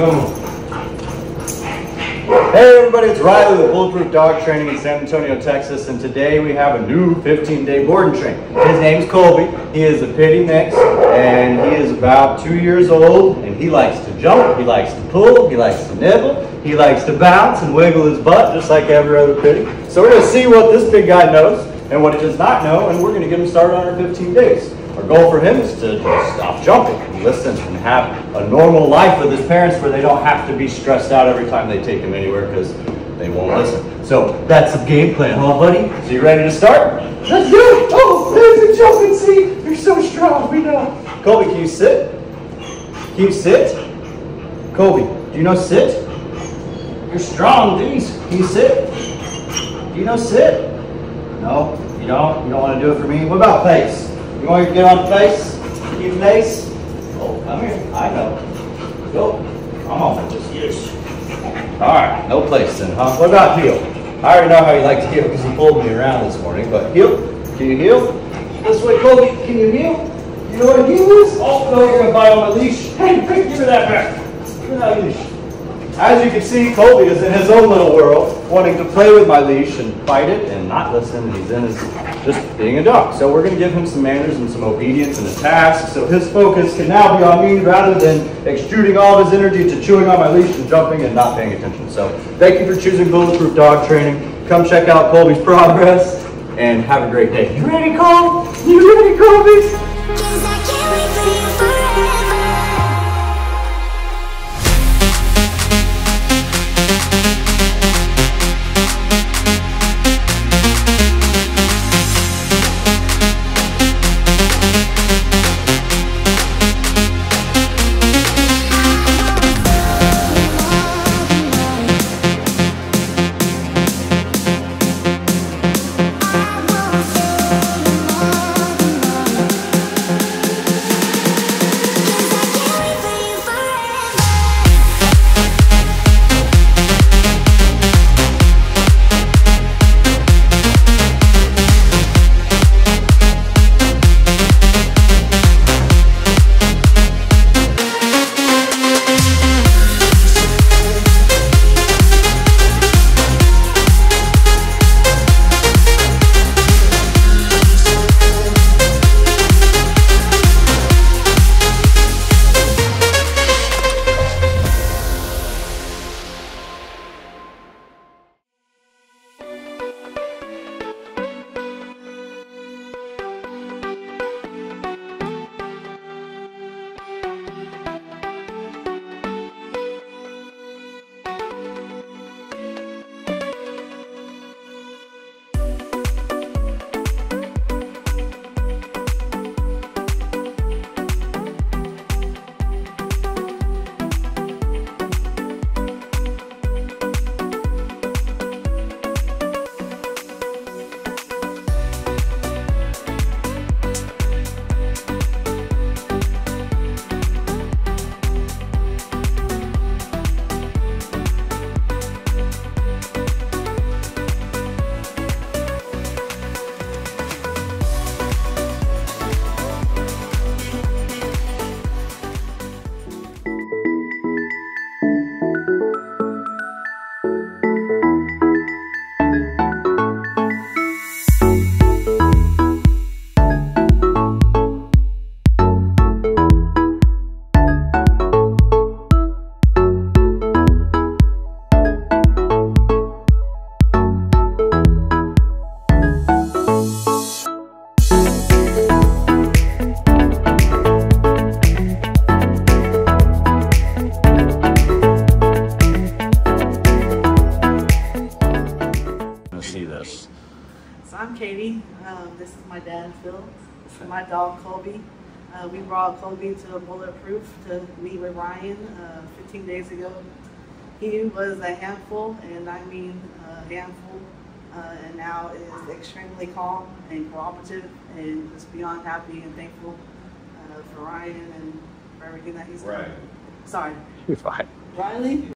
Come Hey everybody, it's Riley with Bulletproof Dog Training in San Antonio, Texas, and today we have a new 15-day board and train. His name's Kolby. He is a pitty mix, and he is about two years old, and he likes to jump, he likes to pull, he likes to nibble, he likes to bounce and wiggle his butt just like every other pitty. So we're going to see what this big guy knows and what he does not know, and we're going to get him started on our 15 days. Goal for him is to stop jumping and listen and have a normal life with his parents where they don't have to be stressed out every time they take him anywhere because they won't listen. So that's the game plan, huh, buddy? So you ready to start? Let's do it! Oh, there's a jumping see? You're so strong, we know. Kobe, can you sit? Can you sit? Kobe, do you know sit? You're strong, geez. Can you sit? Do you know sit? No, you don't? You don't want to do it for me? What about face? You want to get on face? You place? Oh, come here. I know. Go. Come on. Just yes. All right. No place then, huh? What about heel? I already know how you like to heel because you pulled me around this morning. But heel? Can you heel? This way, Kolby. Can you heel? You know what a heel is? Oh, no, you're going to bite on my leash. Hey, quick, give me that back. Give me that leash. As you can see, Kolby is in his own little world, wanting to play with my leash and bite it and not listen. He's in his just being a dog. So we're going to give him some manners and some obedience and a task. So his focus can now be on me rather than extruding all of his energy to chewing on my leash and jumping and not paying attention. So thank you for choosing Bulletproof Dog Training. Come check out Kolby's progress and have a great day. You ready, Cole? You ready, Kolby? My dad, Phil. This is my dog, Kolby. Uh, we brought Kolby to Bulletproof to meet with Ryan uh, 15 days ago. He was a handful, and I mean a handful, uh, and now is extremely calm and cooperative and just beyond happy and thankful uh, for Ryan and for everything that he's done. Right. Sorry. You're fine. Riley?